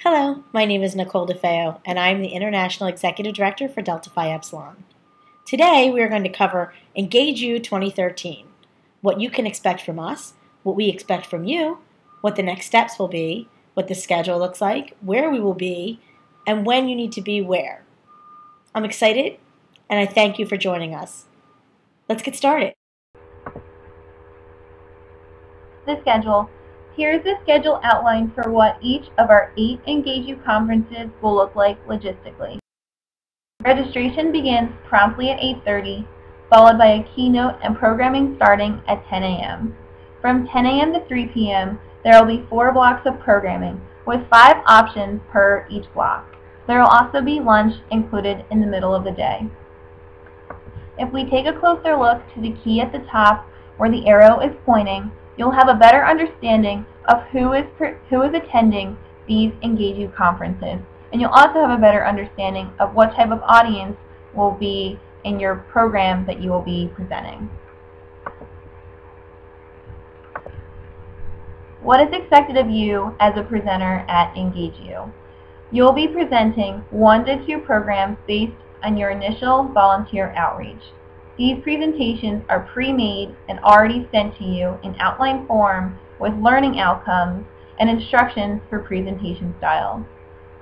Hello, my name is Nicole DeFeo, and I'm the International Executive Director for Delta Phi Epsilon. Today, we are going to cover Engage U 2013, what you can expect from us, what we expect from you, what the next steps will be, what the schedule looks like, where we will be, and when you need to be where. I'm excited, and I thank you for joining us. Let's get started. The schedule. Here's the schedule outline for what each of our eight Engage U conferences will look like logistically. Registration begins promptly at 8.30, followed by a keynote and programming starting at 10 a.m. From 10 a.m. to 3 p.m., there will be four blocks of programming, with five options per each block. There will also be lunch included in the middle of the day. If we take a closer look to the key at the top where the arrow is pointing, you'll have a better understanding of who is, who is attending these Engage U conferences. And you'll also have a better understanding of what type of audience will be in your program that you will be presenting. What is expected of you as a presenter at Engage U? You'll be presenting one to two programs based on your initial volunteer outreach. These presentations are pre-made and already sent to you in outline form with learning outcomes and instructions for presentation style.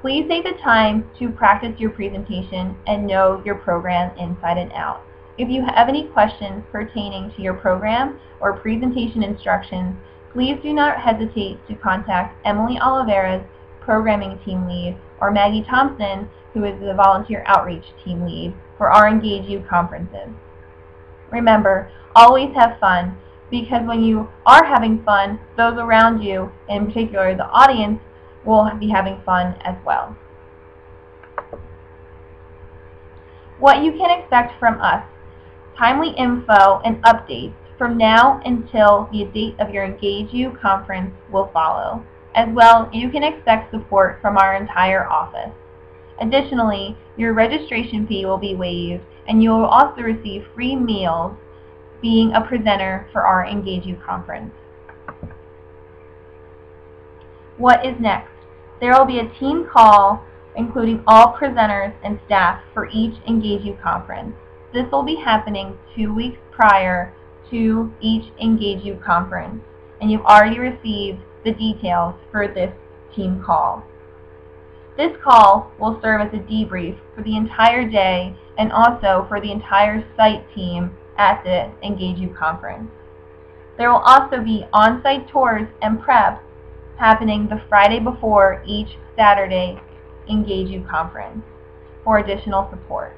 Please take the time to practice your presentation and know your program inside and out. If you have any questions pertaining to your program or presentation instructions, please do not hesitate to contact Emily Oliveras, Programming Team Lead, or Maggie Thompson, who is the Volunteer Outreach Team Lead, for our Engage U conferences. Remember, always have fun because when you are having fun, those around you, in particular the audience, will be having fun as well. What you can expect from us. Timely info and updates from now until the date of your Engage U conference will follow. As well, you can expect support from our entire office. Additionally, your registration fee will be waived and you will also receive free meals being a presenter for our Engage U conference. What is next? There will be a team call including all presenters and staff for each Engage U conference. This will be happening two weeks prior to each Engage U conference, and you've already received the details for this team call. This call will serve as a debrief for the entire day and also for the entire site team at the Engage U conference. There will also be on-site tours and prep happening the Friday before each Saturday Engage U conference for additional support.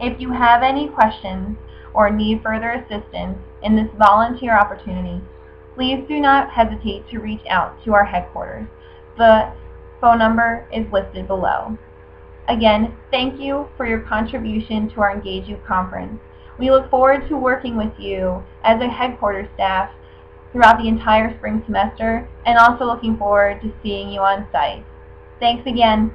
If you have any questions or need further assistance in this volunteer opportunity, please do not hesitate to reach out to our headquarters. The phone number is listed below. Again, thank you for your contribution to our Engage U conference. We look forward to working with you as a headquarters staff throughout the entire spring semester and also looking forward to seeing you on site. Thanks again.